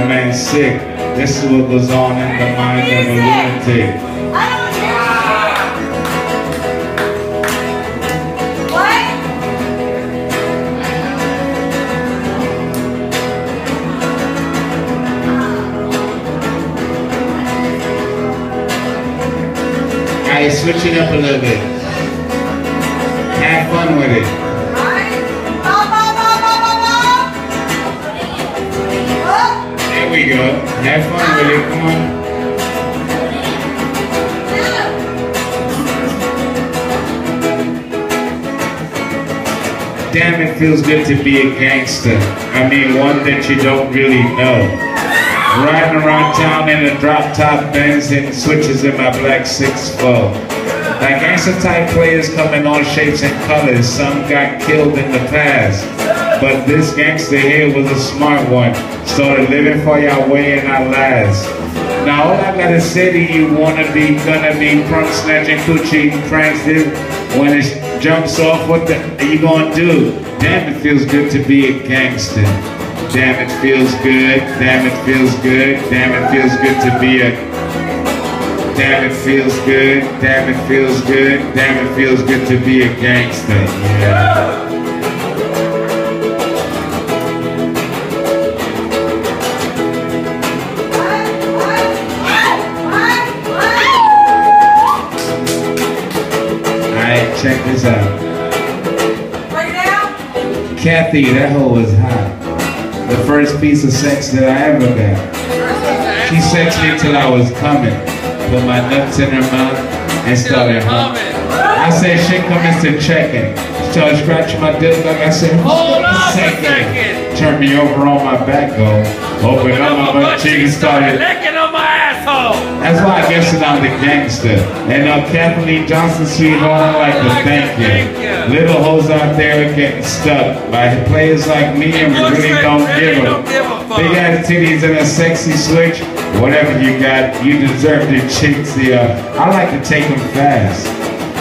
the man's sick. This is what goes on in the mind of a lunatic. Alright, switch it up a little bit. Have fun with it. Have fun with it. Come on. Damn, it feels good to be a gangster. I mean, one that you don't really know. Riding around town in a drop top Benz hitting switches in my black 6'4. Like gangster type players come in all shapes and colors. Some got killed in the past. But this gangster here was a smart one. Started living for your way and I last. Now all I gotta say to you wanna be, gonna be punk snatching coochie pranks when it jumps off, what the are you gonna do? Damn it feels good to be a gangster. Damn it feels good, damn it feels good, damn it feels good to be a Damn it feels good, damn it feels good, damn it feels good to be a gangster. Yeah. Kathy, that hoe was hot. The first piece of sex that I ever got. She sexed me till I was coming. Put my nuts in her mouth and started humming. I said, shit come into checking. Started scratching my dick like I said, Hold up a second. Turn me over on my back, go. Open up my butt cheek and started licking on. That's why I guess that I'm the gangster. And uh, Kathleen Johnson, sweetheart, I'd like to thank you. Little hoes out there are getting stuck by players like me and we really don't give don't a give a fuck. Big ass titties and a sexy switch. Whatever you got, you deserve the chicks. The, uh, I like to take them fast.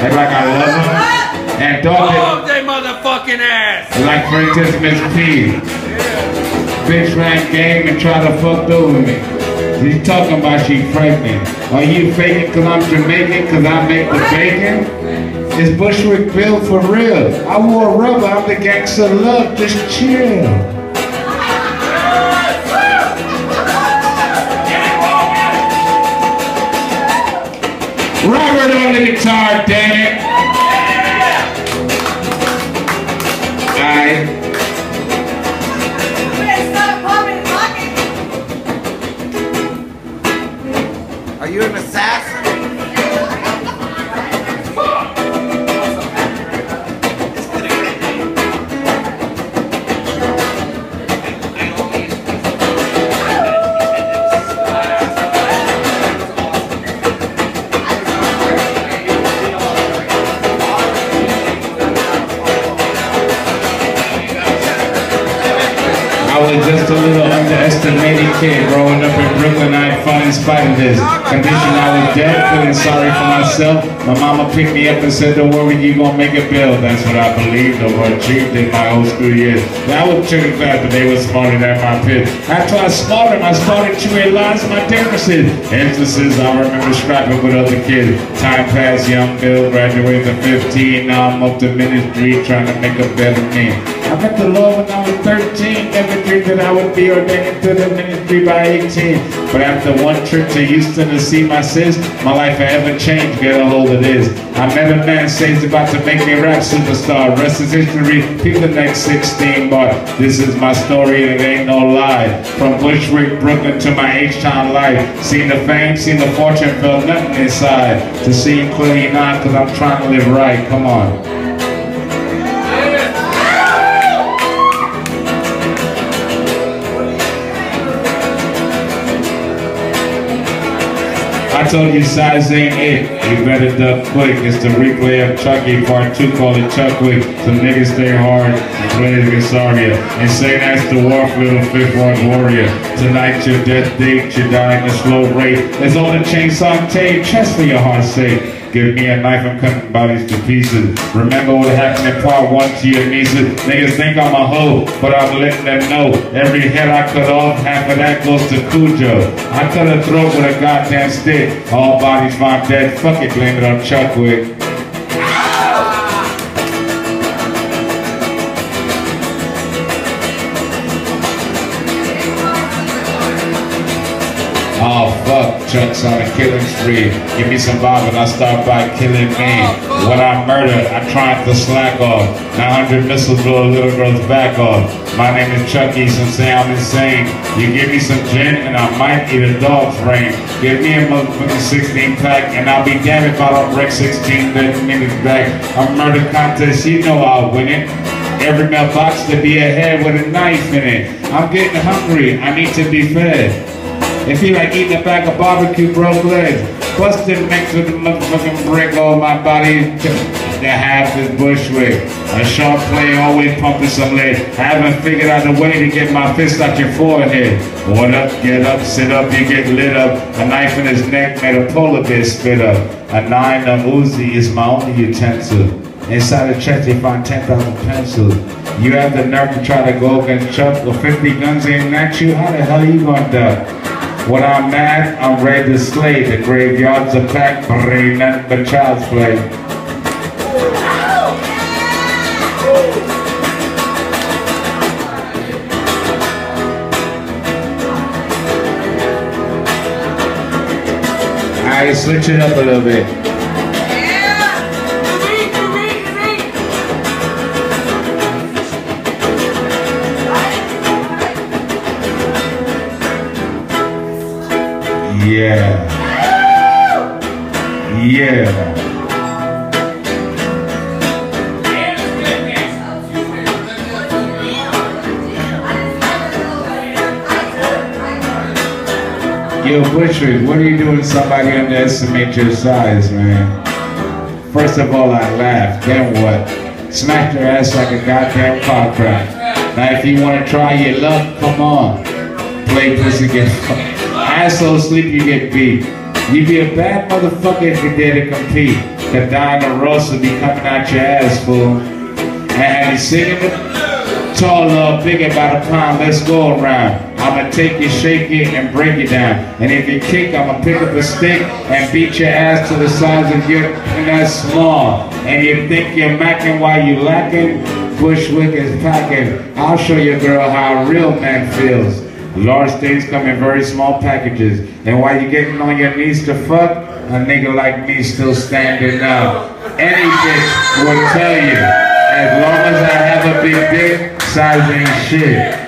Act like I love them. And dog Hold they motherfucking ass. like for instance, Miss P. Bitch ran game and tried to fuck over me. He's talking about she pregnant. Are you faking cause I'm Jamaican cause I make the bacon? Is Bushwick Bill for real? I wore rubber, I'm the gangster love, just chill. Kid growing up in Brooklyn. Fun in spite of this condition. I was dead, feeling sorry for myself. My mama picked me up and said, "Don't worry, you gonna make a bill." That's what I believed or achieved in my old school years. I was pretty fast, but they were smarter than my pit. After I smarter, I started to realize my differences. Emphasis, I remember scrapping with other kids. Time passed, young Bill graduated at 15. Now I'm up to ministry, trying to make a better me. I met the Lord when I was 13. Never dreamed that I would be ordained to the ministry by 18. But after one trip to Houston to see my sis, my life forever changed. Get a hold of this. I met a man say he's about to make me rap superstar. Rest is history. Pick the next 16 bar. This is my story and it ain't no lie. From Bushwick, Brooklyn to my H-Town life. Seen the fame, seen the fortune, felt nothing inside. To see clearly not, cause I'm trying to live right. Come on. I told you size ain't it. You better duck quick. It's the replay of Chucky part two. called it Chuck Quick. Some niggas stay hard and players get sorry. And say that's the war little fifth ward warrior. Tonight your death date, you die in a slow rate. There's on the chainsaw tape, chest for your heart's sake. Give me a knife, I'm cutting bodies to pieces. Remember what happened in part one to your nieces. Niggas think I'm a hoe, but I'm letting them know. Every head I cut off, half of that goes to Cujo. I cut a throat with a goddamn stick. All bodies found dead. Fuck it, blame it on Chuckwick. Oh fuck, Chuck's on a killing spree. Give me some vibe and I start by killing me. Oh, when I murder, I try to slack off. 900 missiles blow a little girl's back off. My name is Chucky, some say I'm insane. You give me some gin and I might eat a dog's brain. Give me a motherfucking 16 pack and I'll be damned if I don't wreck 16 minutes back. A murder contest, you know I'll win it. Every mailbox to be ahead with a knife in it. I'm getting hungry, I need to be fed. It feel like eating a bag of barbecue broke legs. Busted mixed with the motherfucking brick on my body. The half is Bushwick. A sharp play always pumping some lead. I haven't figured out a way to get my fist out your forehead. What up, get up, sit up, you get lit up. A knife in his neck made a polar bear spit up. A nine of Uzi is my only utensil. Inside the chest they find 10,000 pencils. You have the nerve to try to go against Chuck with 50 guns aiming at you? How the hell you gonna duck? When I'm mad, I'm ready to slay. The graveyards are packed, but ain't nothing but child's play. I switch it up a little bit. Yeah. Yeah. Yo, Bushwick, what are you doing somebody underestimate your size, man? First of all, I laughed. Then what? Smack your ass like a goddamn crack. Now, if you want to try your luck, come on. Play pussy, get asshole sleep, you get beat. You be a bad motherfucker if you dare to compete. The Diana Ross will be coming out your ass, fool. And have you singing it? Tall, little, big, about a pound, let's go around. I'ma take you, shake it, and break it down. And if you kick, I'ma pick up a stick and beat your ass to the size of your, and that's small. And you think you're macking while you lacking? Bushwick is packing. I'll show your girl how a real man feels. Large things come in very small packages. And while you're getting on your knees to fuck, a nigga like me still standing up. Any bitch will tell you, as long as I have a big dick, size ain't shit.